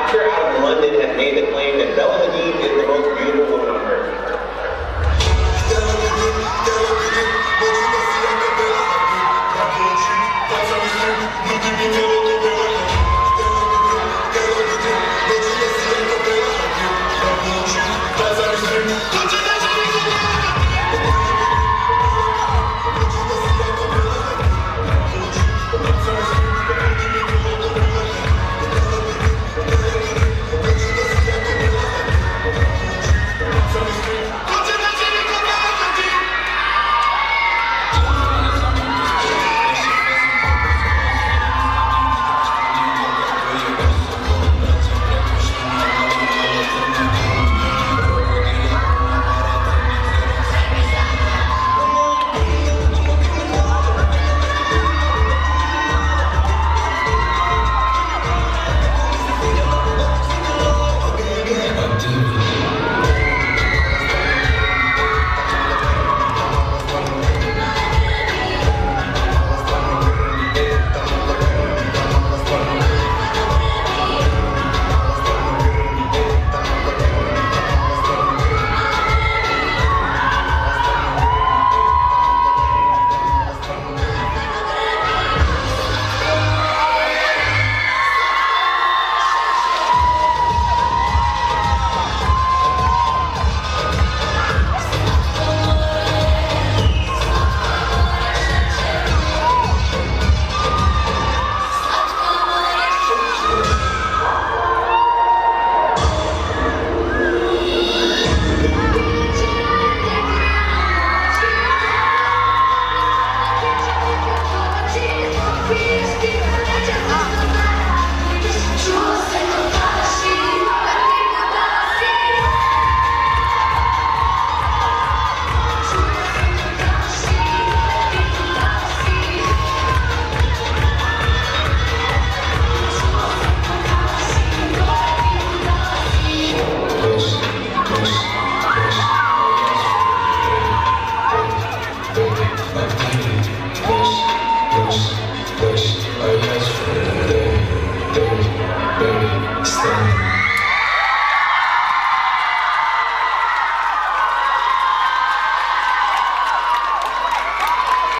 doctor out of London has made